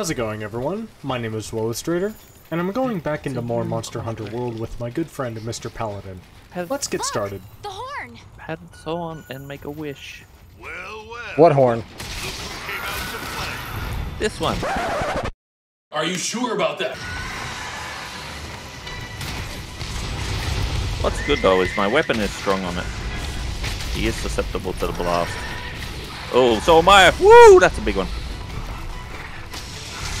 How's it going, everyone? My name is Willustrator, and I'm going back into more Monster Hunter World with my good friend Mr. Paladin. Let's get started. The horn! So on and make a wish. Well, well. What horn? Look who came out to play. This one. Are you sure about that? What's good though is my weapon is strong on it. He is susceptible to the blast. Oh, so am I. Woo! That's a big one.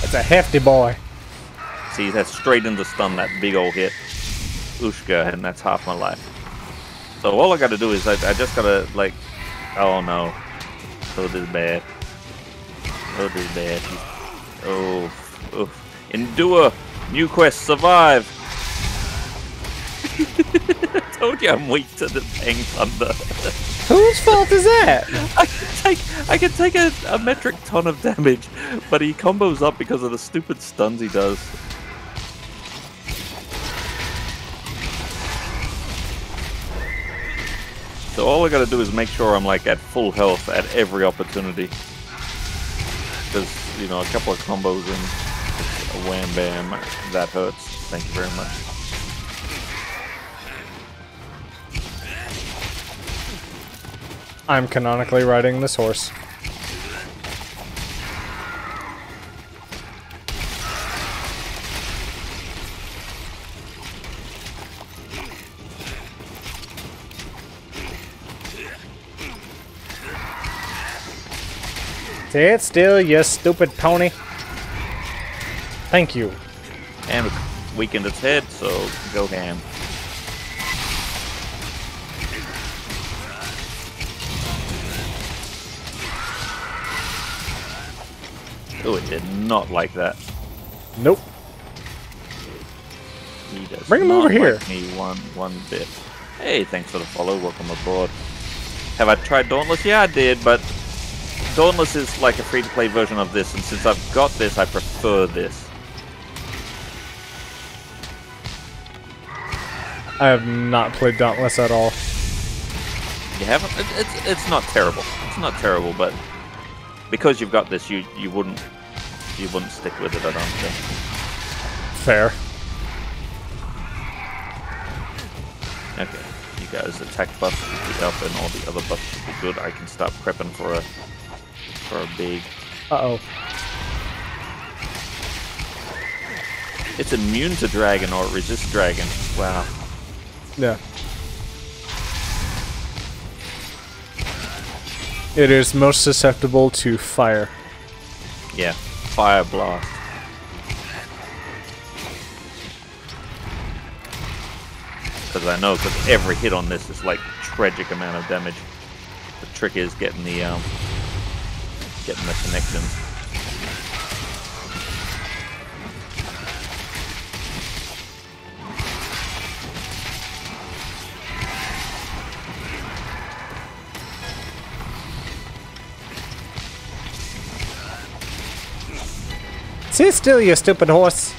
It's a hefty boy. See, that's straight into stun, that big old hit. Ushka, and that's half my life. So all I gotta do is I, I just gotta, like, oh no. Oh, this is bad. Oh, this is bad. Oh, oh. Endure! New quest, survive! I told you I'm weak to the Bang Thunder. Whose fault is that? I can take I can take a, a metric ton of damage, but he combos up because of the stupid stuns he does. So all I gotta do is make sure I'm like at full health at every opportunity. Because, you know, a couple of combos and wham bam, that hurts. Thank you very much. I'm canonically riding this horse. Sit still, you stupid pony. Thank you. And we weakened its head, so go ham. Oh, it did not like that. Nope. He does Bring him over here. like me one one bit. Hey, thanks for the follow. Welcome aboard. Have I tried Dauntless? Yeah, I did, but Dauntless is like a free-to-play version of this, and since I've got this, I prefer this. I have not played Dauntless at all. You haven't? It's it's not terrible. It's not terrible, but because you've got this, you you wouldn't you wouldn't stick with it. I don't think. Fair. Okay, you guys attack buff should be up, and all the other buffs should be good. I can stop prepping for a for a big. Uh oh. It's immune to dragon or resist dragon. Wow. Yeah. It is most susceptible to fire. Yeah. Fire blast. Because I know, because every hit on this is like tragic amount of damage. The trick is getting the um, getting the connections. Sit still, you stupid horse.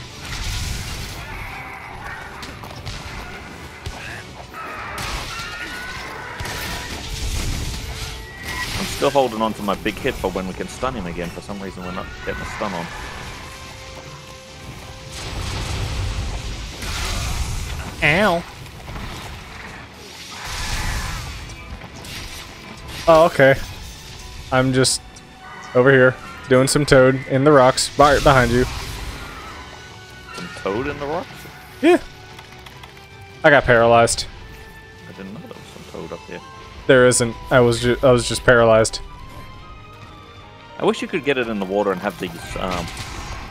I'm still holding on to my big hit for when we can stun him again. For some reason, we're not getting a stun on. Ow. Oh, okay. I'm just over here doing some toad in the rocks right behind you. Some toad in the rocks? Yeah. I got paralyzed. I didn't know there was some toad up here. There isn't. I was just I was just paralyzed. I wish you could get it in the water and have these um,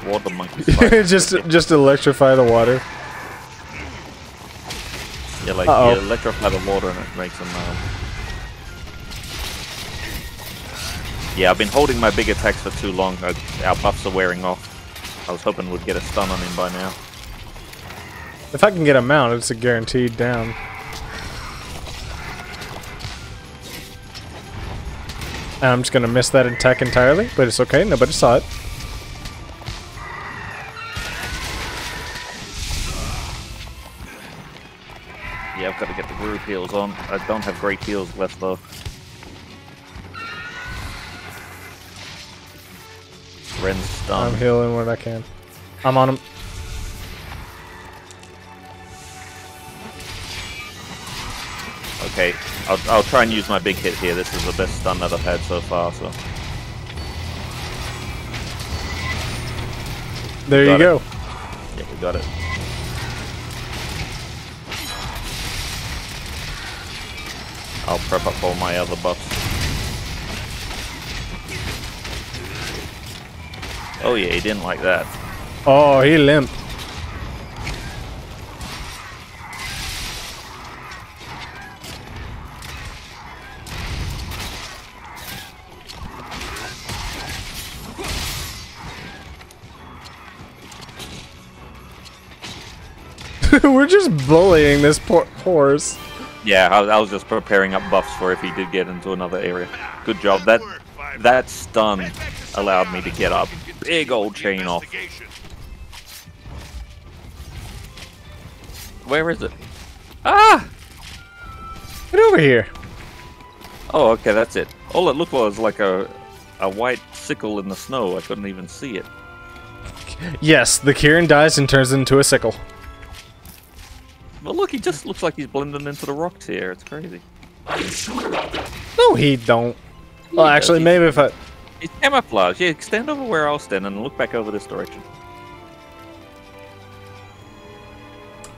water monkeys. just just electrify the water. Yeah, like Uh-oh. you electrify the water and it makes them. Um... Yeah, I've been holding my big attacks for too long. Our buffs are wearing off. I was hoping we'd get a stun on him by now. If I can get a mount, it's a guaranteed down. And I'm just gonna miss that attack entirely, but it's okay. Nobody saw it. Yeah, I've got to get the group heals on. I don't have great heals left though. Ren's I'm healing what I can. I'm on him. Okay, I'll, I'll try and use my big hit here. This is the best stun that I've had so far, so. There Got you it. go. Yeah, we got it. I'll prep up all my other buffs. Oh yeah, he didn't like that. Oh, he limped. We're just bullying this poor horse. Yeah, I, I was just preparing up buffs for if he did get into another area. Good job. That that stun allowed me to get a big old chain off. Where is it? Ah! Get over here. Oh, okay, that's it. All it looked was like a a white sickle in the snow. I couldn't even see it. Yes, the Kirin dies and turns into a sickle. But look, he just looks like he's blending into the rocks here. It's crazy. Are you sure about that? No, he don't. Well, does. actually, He- maybe if I... It's camouflage. Yeah, stand over where I'll stand and look back over this direction.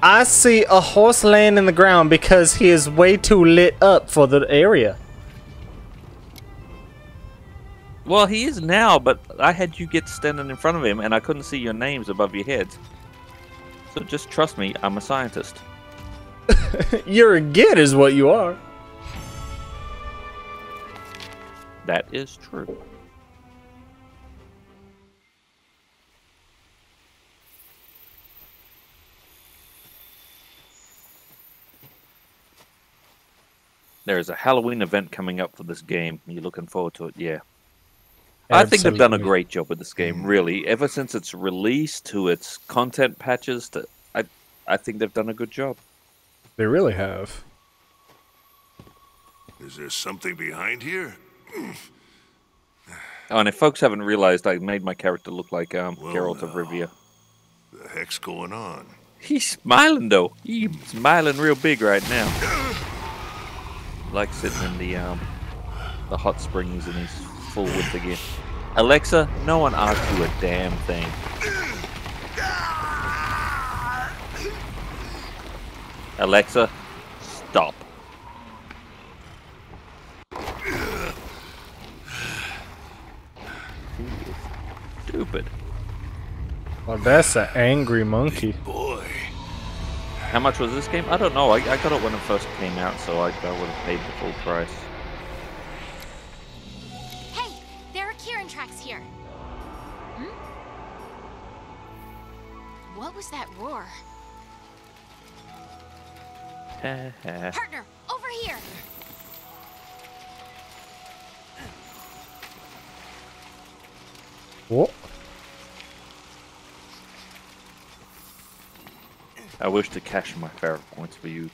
I see a horse laying in the ground because he is way too lit up for the area. Well, he is now, but I had you get standing in front of him and I couldn't see your names above your heads. So just trust me, I'm a scientist. You're a git is what you are. That is true. There is a Halloween event coming up for this game. You're you looking forward to it? Yeah. I think they've done a great job with this game, really. Ever since its release to its content patches, to, I, I think they've done a good job. They really have. Is there something behind here? Oh, and if folks haven't realized, I made my character look like um, Well, Geralt of now. Rivia. The heck's going on? He's smiling though. He's smiling real big right now. Like sitting in the um the hot springs and he's full width again. Alexa, no one asked you a damn thing. Alexa, stop. Stupid. Well, that's an angry monkey. Boy, How much was this game? I don't know. I, I got it when it first came out, so I, I would have paid the full price. Hey, there are Kirin tracks here. Hmm? What was that roar? Partner, over here! What? I wish to cash my favorite points for you.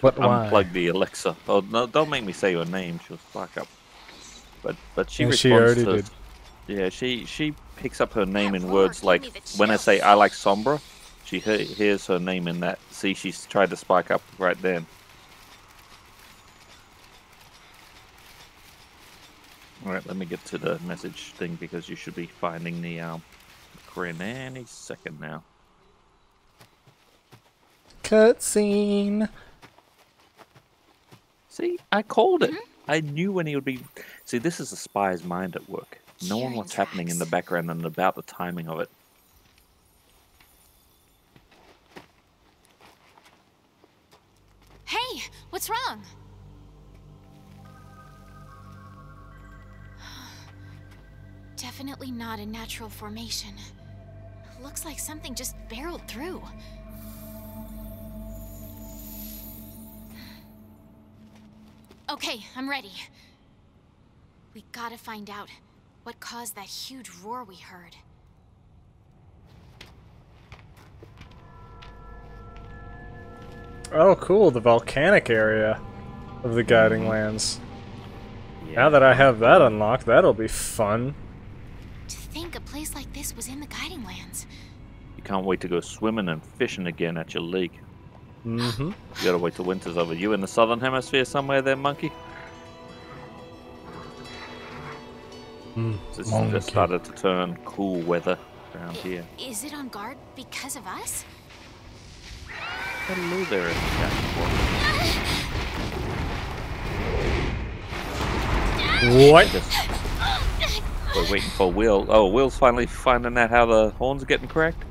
But why? Unplug the Alexa. Oh no! Don't make me say your name. She'll spark up. But but she And responds she already to. did. Yeah, she she picks up her name That in roar words gave like when I say. I like Sombra, she he- hears her name in that. See, she's tried to spike up right then. All right, let me get to the message thing because you should be finding the um, Kirin any second now. Cutscene. See, I called it. Mm-hmm. I knew when he would be. See, this is a spy's mind at work, knowing Hearing what's happening in the background and about the timing of it. Hey, what's wrong? Definitely not a natural formation. Looks like something just barreled through. Okay, I'm ready. We gotta find out what caused that huge roar we heard. Oh, cool. The volcanic area of the guiding lands. Yeah. Now that I have that unlocked, that'll be fun. To think a place like this was in the Guiding Lands. You can't wait to go swimming and fishing again at your lake. Mm-hmm. You gotta wait till winter's over. You in the southern hemisphere somewhere there, monkey? Mm, It's monkey. just started to turn cool weather around here. Is it on guard because of us? Hello there, Captain What? Just- We're waiting for Will. Oh, Will's finally finding out how the horns are getting cracked.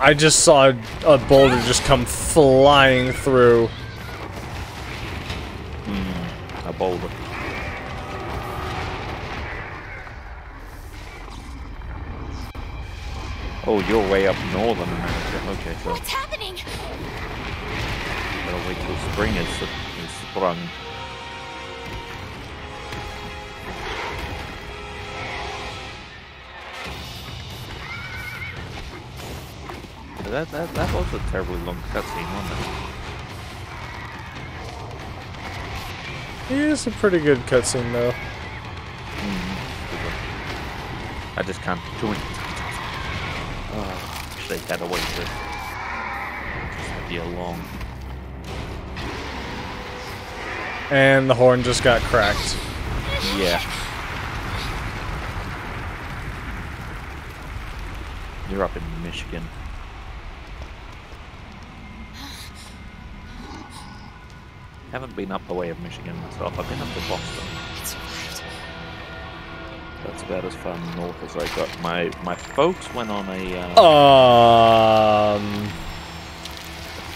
I just saw a, a boulder just come flying through. A boulder. Oh, you're way up northern America. Okay, so What's happening? gotta wait till spring is, is sprung. That, that, that was a terribly long cutscene, wasn't it? It is a pretty good cutscene though. Mm-hmm. I just can't do it. Oh, wish they had a way to just be along. And the horn just got cracked. Yeah. You're up in Michigan. Haven't been up the way of Michigan myself. I've been up to Boston. It survived. That's about as far north as I got. My my folks went on a uh, Um,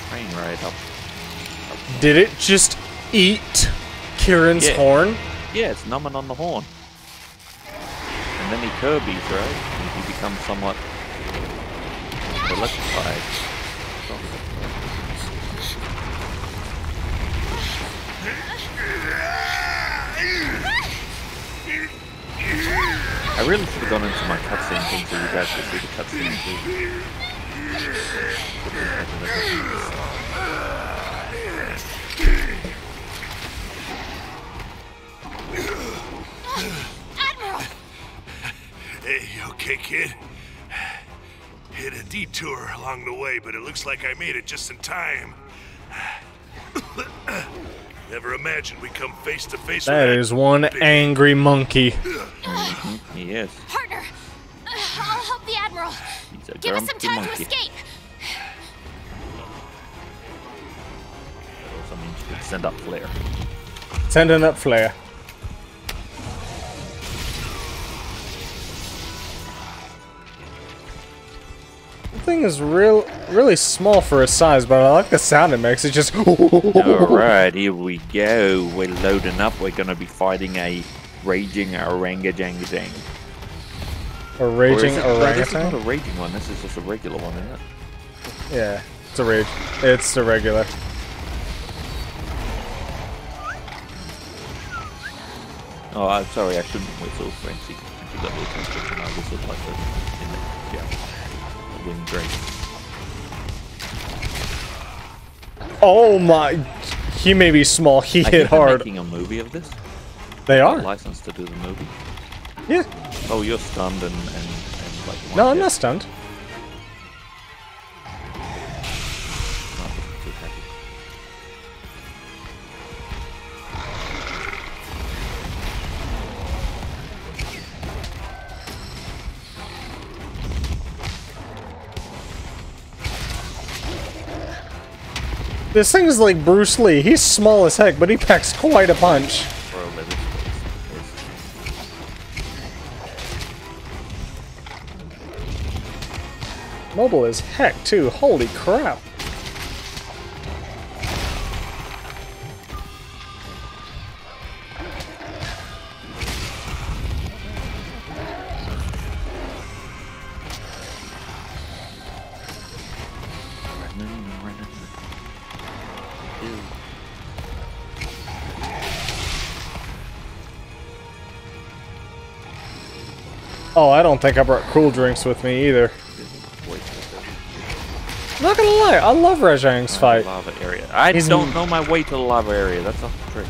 train ride up. did it just eat Kirin's Yeah. horn? Yeah, it's numbing on the horn. And then he Kirby's, right? And he becomes somewhat electrified. I really should have gone into my cutscene thing so you guys could see the cutscene too. Admiral! Hey, okay, kid? Hit a detour along the way, but it looks like I made it just in time. Never imagined we come face to face That with is one angry monkey. He is. Partner! Uh, I'll help the Admiral. He's a Give us some time monkey. to escape. That also means you can send up Flare. Sending up flare. Thing is real, really small for its size, but I like the sound it makes. It just. Alright, here we go. We're loading up. We're gonna be fighting a raging orangutan. A raging it- no, This is not orangutan. a raging one. This is just a regular one, isn't it? Yeah, it's a rage. It's a regular. Oh, I'm sorry. I shouldn't whistle, Francie. You got the transcription. I whistled like the in the yeah, wind dragon. Oh my! He may be small. He I hit hard. making a movie of this. They are. License to do the movie. Yeah. Oh, you're stunned and and, and like. No, I'm not stunned. This thing is like Bruce Lee. He's small as heck, but he packs quite a punch. For a leather space. Mobile as heck, too. Holy crap. Oh, I don't think I brought cool drinks with me either. Not gonna lie, I love Rajang's fight. Lava area. I He's don't know my way to the lava area. That's a trick.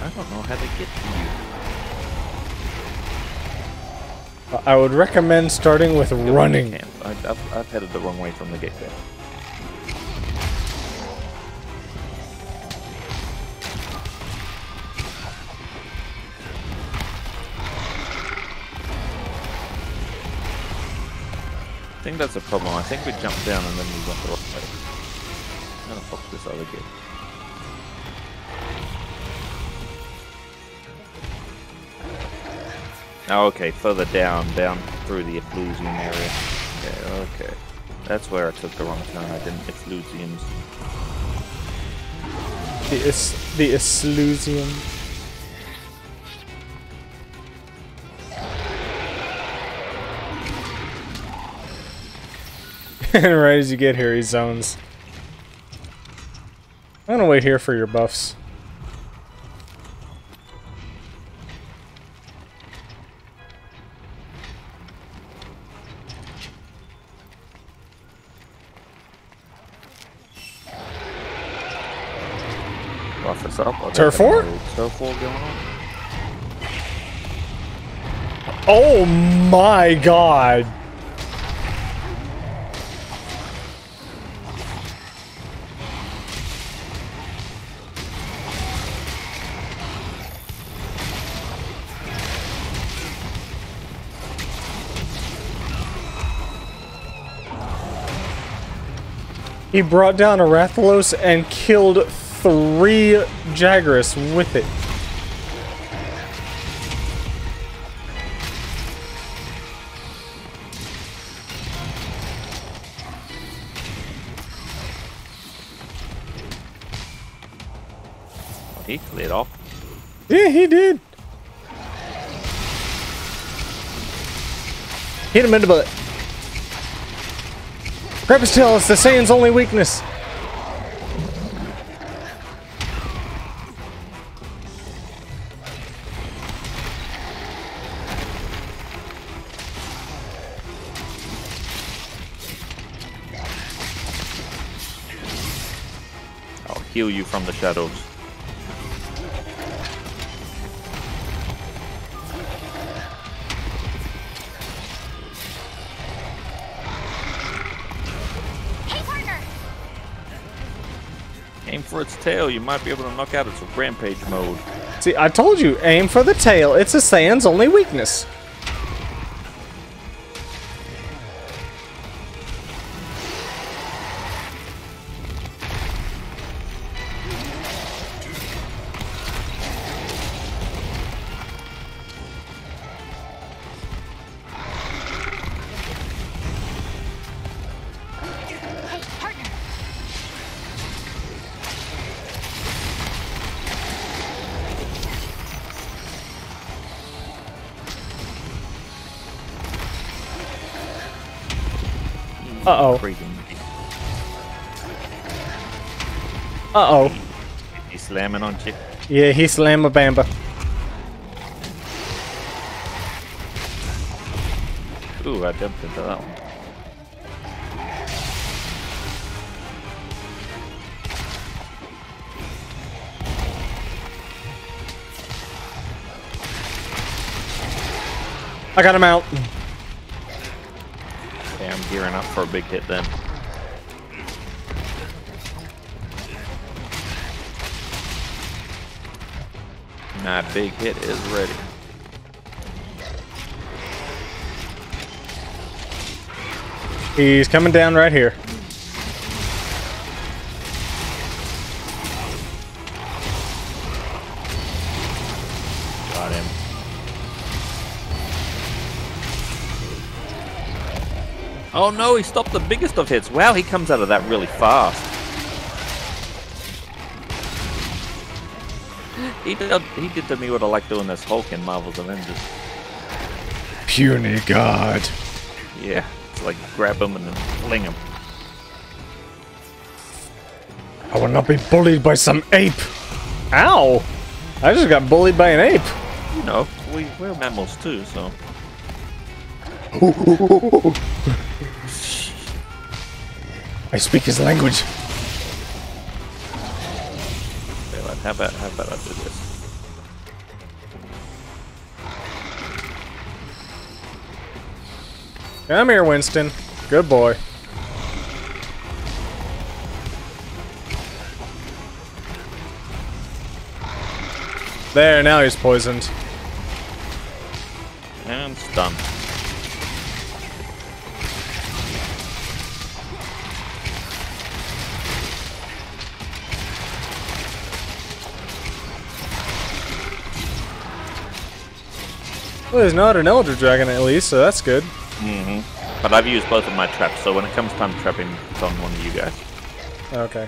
I don't know how to get to you. I would recommend starting with running. I've, I've headed the wrong way from the get-go. Think that's a problem. I think we jumped down and then we went the wrong way. How the fuck this other get? Oh, okay, further down, down through the Efflusium area. Okay, okay. That's where I took the wrong turn. I didn't Efflusiums. The is the Islusium. right as you get here, he zones. I'm gonna wait here for your buffs. Buff us up. Oh, Turf there's a war? Turf war going on. Oh my god! He brought down a Rathalos and killed three Jagras with it. He cleared off. Yeah, he did. Hit him in the butt. His tail, it's the Saiyan's only weakness. I'll heal you from the shadows. Tail. You might be able to knock out its rampage mode. See, I told you, aim for the tail. It's a Saiyan's only weakness. Uh-oh. Freaking. Uh-oh. He's slamming on you. Yeah, he slammed a bamba. Ooh, I jumped into that one. I got him out. For a big hit then. My big hit is ready. He's coming down right here. Oh no, he stopped the biggest of hits. Wow, he comes out of that really fast. He did, he did to me what I like doing as Hulk in Marvel's Avengers. Puny God. Yeah, it's like grab him and then fling him. I will not be bullied by some ape. Ow! I just got bullied by an ape. You know, we, we're mammals too, so. I speak his language. How about how about I do this? Come here, Winston. Good boy. There, now he's poisoned. And stunned. Well, there's not an Elder Dragon at least, so that's good. hmm But I've used both of my traps, so when it comes time trapping, it's on one of you guys. Okay.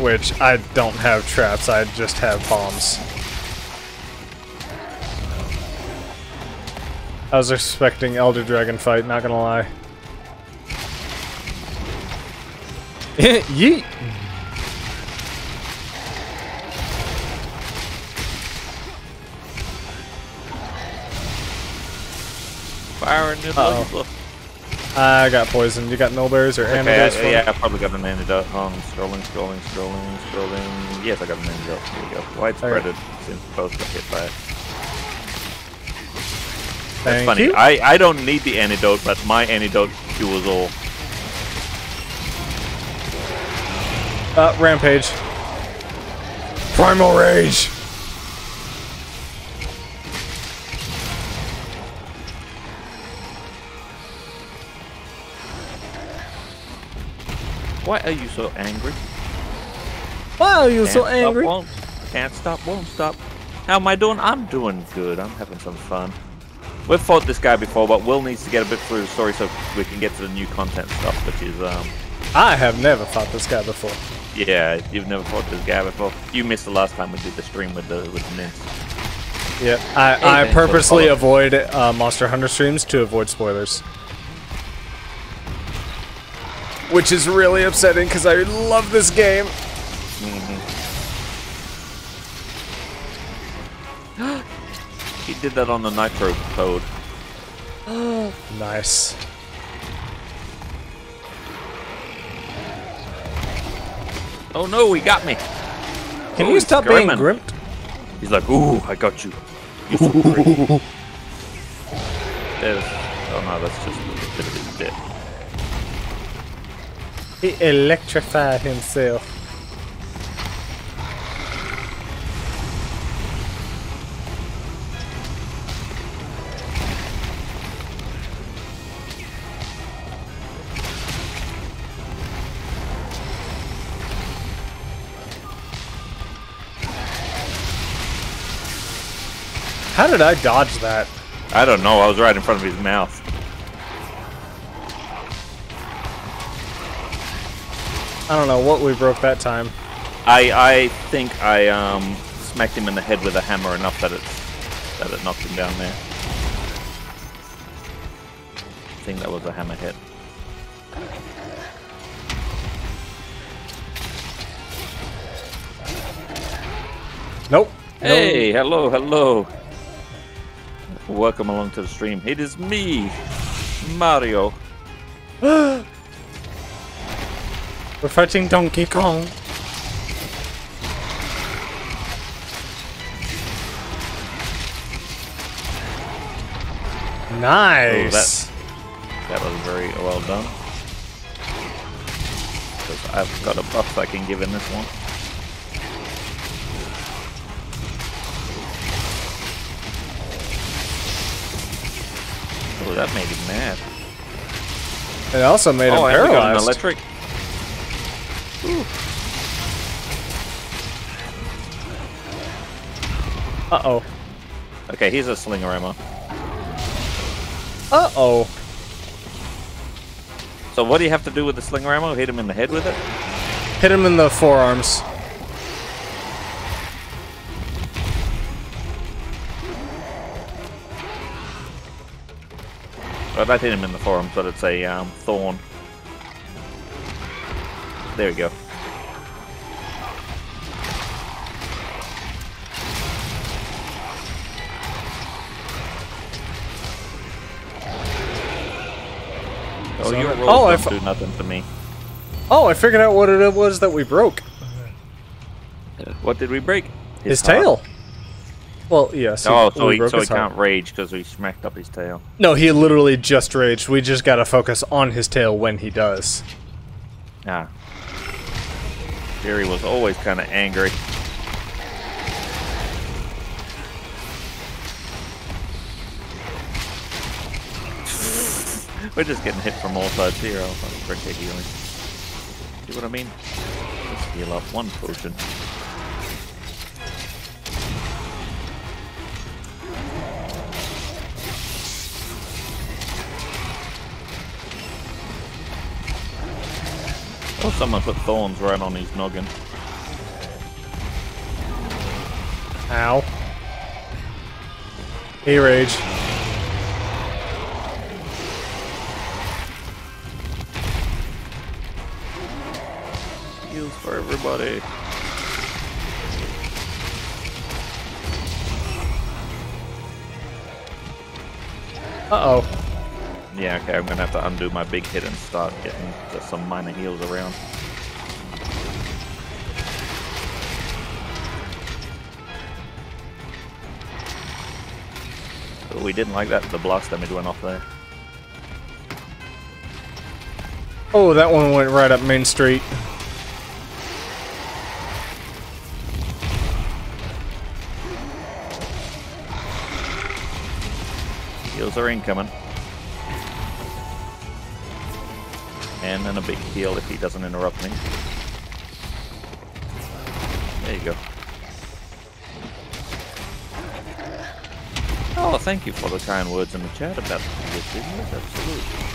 Which, I don't have traps, I just have bombs. I was expecting Elder Dragon fight, not gonna lie. Yeet! Fire in the Uh-oh. I got poisoned. You got Nulberries or Okay, antidotes for I, me? yeah, I probably got an antidote. Um, scrolling, scrolling, scrolling, scrolling. Yes, I got an antidote. Here we go. Widespread Okay. since both got hit by it. That's Thank funny. you. I, I don't need the antidote, but my antidote cures all. Uh, Rampage. Primal Rage! Why are you so angry? Wow, you're Can't so angry. won't. Can't stop, won't stop. How am I doing? I'm doing good. I'm having some fun. We've fought this guy before, but Will needs to get a bit through the story so we can get to the new content stuff, which is, um, I have never fought this guy before. yeah, you've never fought this guy before. You missed the last time we did the stream with the with the mints. Yep. I, Hey, I purposely avoid uh, Monster Hunter streams to avoid spoilers. Which is really upsetting because I love this game. He did that on the Nitro code. Nice. Oh no, he got me. Can Oh, you he's stop being German. grimped? He's like, ooh, I got you. You're so pretty. There's, oh no, that's just a bit of his bit. He electrified himself. How did I dodge that? I don't know, I was right in front of his mouth. I don't know what we broke that time. I I think I um smacked him in the head with a hammer enough that it that it knocked him down there. I think that was a hammer hit. Nope. Hey, hello, hello. Welcome along to the stream. It is me, Mario. We're fighting Donkey Kong. Nice. That that was very well done. Because I've got a buff I can give in this one. Oh, that made him mad. it also made oh, him oh, and got an paralyzed. electric. Uh oh. Okay, here's a slinger ammo. Uh oh. So what do you have to do with the slinger ammo? Hit him in the head with it? Hit him in the forearms. Well, that hit him in the forearms, but it's a um, thorn. There we go. Oh, So- your rolls Oh, I don't do nothing to me. Oh, I figured out what it was that we broke. What did we break? His, heart. tail. Well, yes. Oh, so we he, broke so he his heart. can't rage because we smacked up his tail. No, he literally just raged. We just gotta focus on his tail when he does. Ah. Fury was always kind of angry. We're just getting hit from all sides here. I'll I'll healing. See what I mean? Let's heal up one potion. Oh, someone put thorns right on his noggin. Ow. He rage. Heals for everybody. Uh-oh. Yeah, okay, I'm gonna have to undo my big hit and start getting just some minor heals around. We didn't like that. The blast damage went off there. Oh, that one went right up Main Street. Heals are incoming. And then a big heal if he doesn't interrupt me. There you go. Oh, thank you for the kind words in the chat about the previous videos. Absolutely.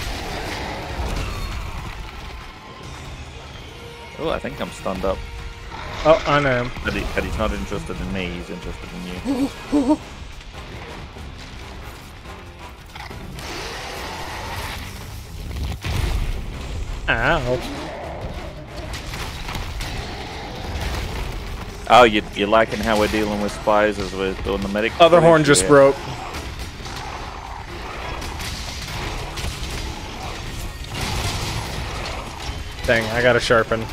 Oh, I think I'm stunned up. Oh, I know. But, he, but he's not interested in me, he's interested in you. Ow. Oh, you, you're liking how we're dealing with spies as we're doing the medic? Other horn just Yeah. broke. Dang, I gotta sharpen.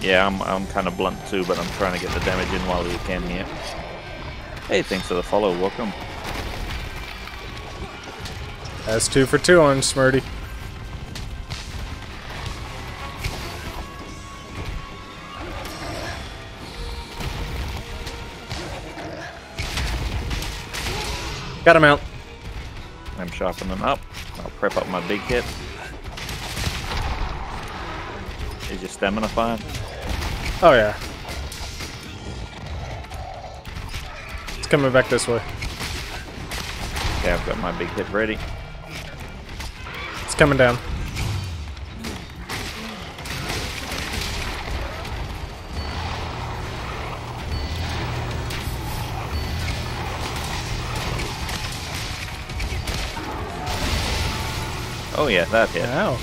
Yeah, I'm, I'm kind of blunt too, but I'm trying to get the damage in while we can here. Hey, thanks for the follow. Welcome. That's two for two on Smurdy. Got him out. I'm sharpening up. I'll prep up my big hit. Is your stamina fine? Oh yeah. It's coming back this way. Yeah, I've got my big hit ready. It's coming down. Oh yeah, that hit. Ow.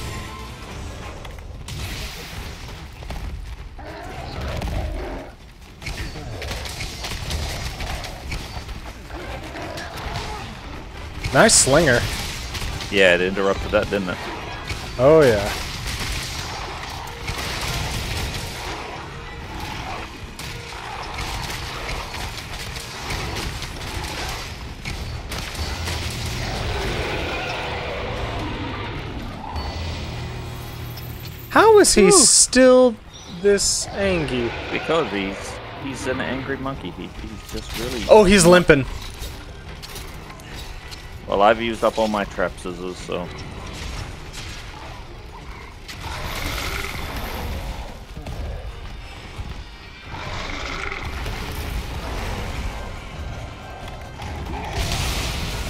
Nice slinger. Yeah, it interrupted that, didn't it? Oh yeah. Is he still this angry? Because he's he's an angry monkey. He, he's just really. Oh, he's limping. Well, I've used up all my trap scissors, so.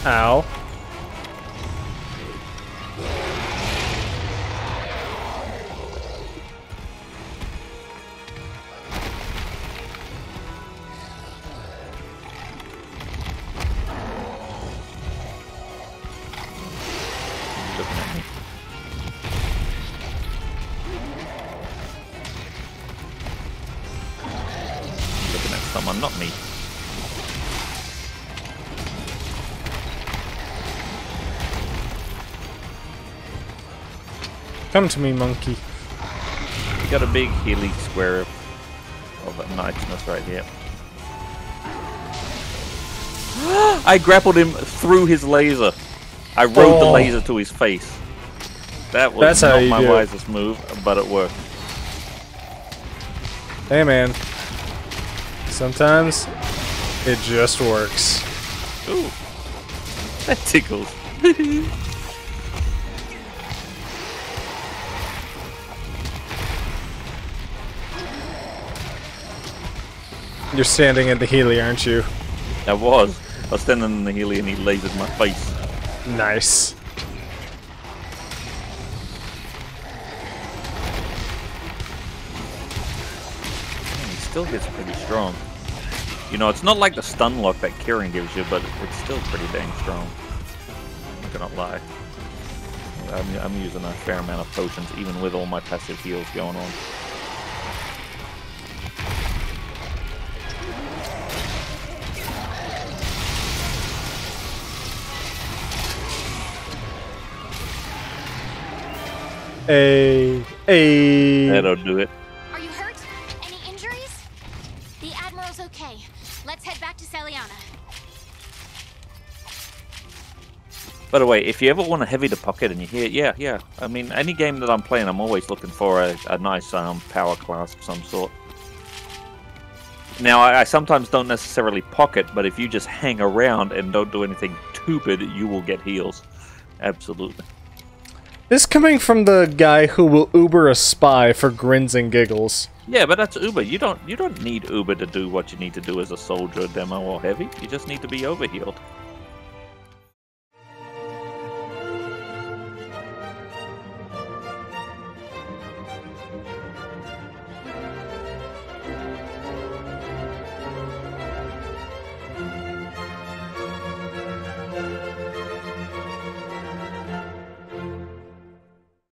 Ow. Come to me, monkey. You got a big hilly square of, of niceness right here. I grappled him through his laser. I rode the Oh. laser to his face. That was That's not my do it. wisest move, but it worked. Hey, man. Sometimes it just works. Ooh, that tickles. You're standing in the Healy, aren't you? I was. I was standing in the heli and he lasered my face. Nice. Man, he still gets pretty strong. You know, it's not like the stun lock that Kirin gives you, but it's still pretty dang strong. I'm not gonna lie. I'm, I'm using a fair amount of potions, even with all my passive heals going on. A a. That'll do it. Are you hurt? Any injuries? The Admiral's okay. Let's head back to Seliana. By the way, if you ever want a heavy to pocket and you hear, yeah, yeah. I mean, any game that I'm playing, I'm always looking for a, a nice um, power class of some sort. Now, I, I sometimes don't necessarily pocket, but if you just hang around and don't do anything stupid, you will get heals. Absolutely. This coming from the guy who will Uber a spy for grins and giggles. Yeah, but that's Uber. You don't you don't need Uber to do what you need to do as a soldier, demo, or heavy. You just need to be overhealed.